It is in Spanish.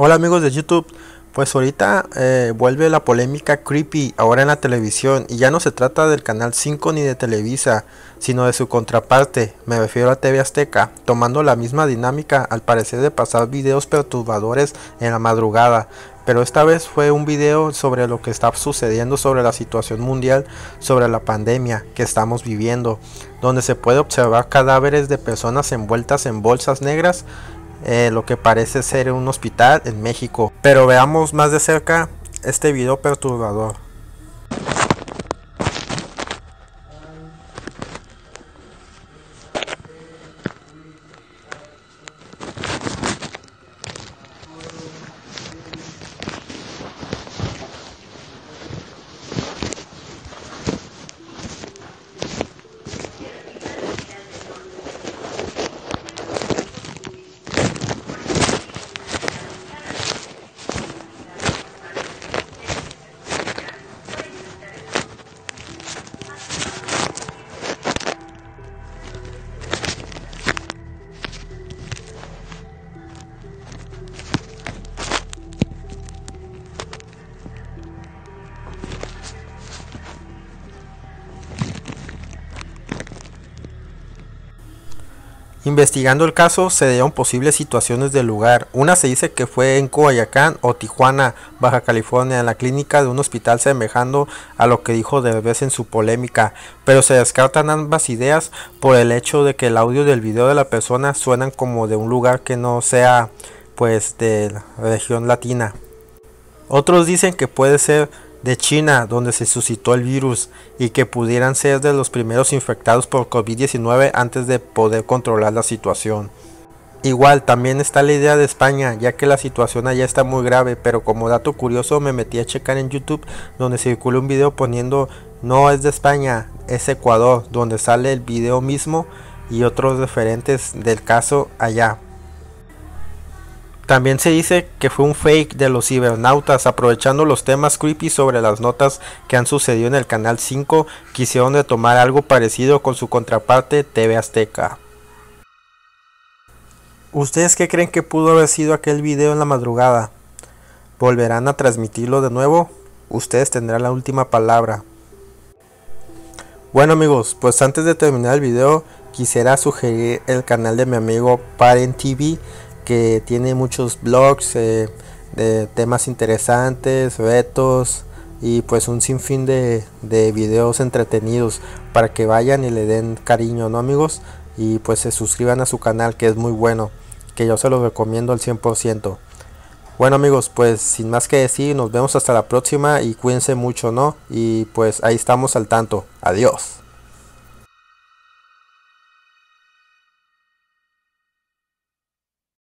Hola amigos de YouTube, pues ahorita eh, vuelve la polémica Creepy ahora en la televisión y ya no se trata del canal 5 ni de Televisa, sino de su contraparte, me refiero a TV Azteca, tomando la misma dinámica al parecer de pasar videos perturbadores en la madrugada, pero esta vez fue un video sobre lo que está sucediendo sobre la situación mundial, sobre la pandemia que estamos viviendo, donde se puede observar cadáveres de personas envueltas en bolsas negras eh, lo que parece ser un hospital en México. Pero veamos más de cerca este video perturbador. Investigando el caso se dieron posibles situaciones del lugar. Una se dice que fue en Coayacán o Tijuana, Baja California, en la clínica de un hospital semejando a lo que dijo Derbez en su polémica, pero se descartan ambas ideas por el hecho de que el audio del video de la persona suenan como de un lugar que no sea pues de la región latina. Otros dicen que puede ser de China, donde se suscitó el virus, y que pudieran ser de los primeros infectados por COVID-19 antes de poder controlar la situación. Igual, también está la idea de España, ya que la situación allá está muy grave, pero como dato curioso me metí a checar en YouTube donde circula un video poniendo no es de España, es Ecuador, donde sale el video mismo y otros referentes del caso allá. También se dice que fue un fake de los cibernautas aprovechando los temas creepy sobre las notas que han sucedido en el canal 5 quisieron retomar algo parecido con su contraparte TV Azteca. ¿Ustedes qué creen que pudo haber sido aquel video en la madrugada? ¿Volverán a transmitirlo de nuevo? Ustedes tendrán la última palabra. Bueno amigos, pues antes de terminar el video quisiera sugerir el canal de mi amigo Parent TV que tiene muchos blogs eh, de temas interesantes, retos y pues un sinfín de, de videos entretenidos para que vayan y le den cariño, ¿no amigos? Y pues se suscriban a su canal que es muy bueno, que yo se lo recomiendo al 100%. Bueno amigos, pues sin más que decir, nos vemos hasta la próxima y cuídense mucho, ¿no? Y pues ahí estamos al tanto. Adiós.